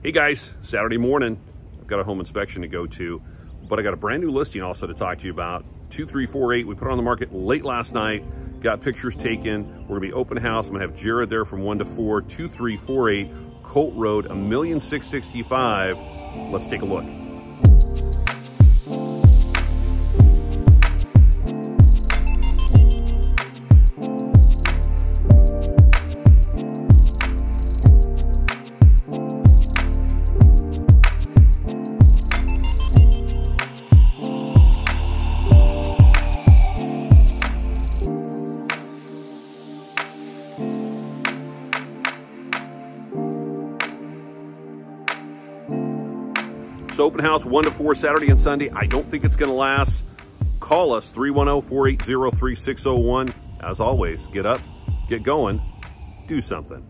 Hey guys, Saturday morning, I've got a home inspection to go to, but I got a brand new listing also to talk to you about. 2348, we put it on the market late last night, got pictures taken. We're gonna be open house. I'm gonna have Jared there from one to four, 2348 Colt Road, a million six sixty-five. Let's take a look. So open house one to four Saturday and Sunday. I don't think it's going to last. Call us 310-480-3601. As always, get up, get going, do something.